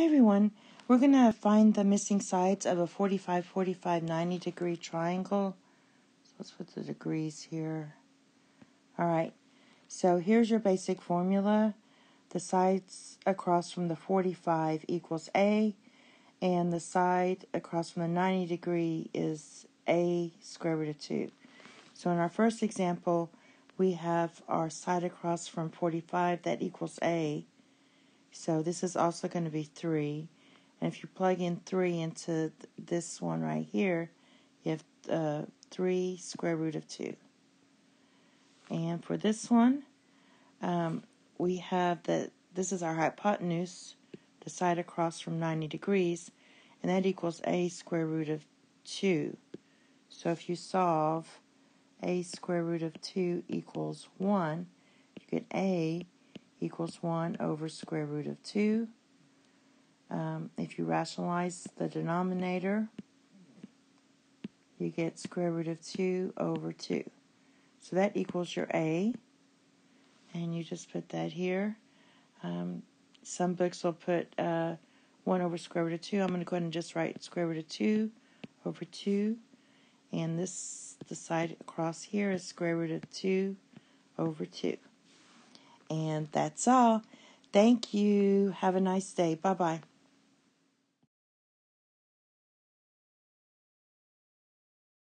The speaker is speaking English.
Hi everyone. We're going to find the missing sides of a 45, 45, 90 degree triangle. So let's put the degrees here. Alright, so here's your basic formula. The sides across from the 45 equals A, and the side across from the 90 degree is A square root of 2. So in our first example, we have our side across from 45 that equals A, so this is also going to be 3. And if you plug in 3 into this one right here, you have uh, 3 square root of 2. And for this one, um, we have that this is our hypotenuse, the side across from 90 degrees, and that equals a square root of 2. So if you solve a square root of 2 equals 1, you get a equals 1 over square root of 2. Um, if you rationalize the denominator, you get square root of 2 over 2. So that equals your A, and you just put that here. Um, some books will put uh, 1 over square root of 2. I'm going to go ahead and just write square root of 2 over 2. And this, the side across here is square root of 2 over 2. And that's all. Thank you. Have a nice day. Bye bye.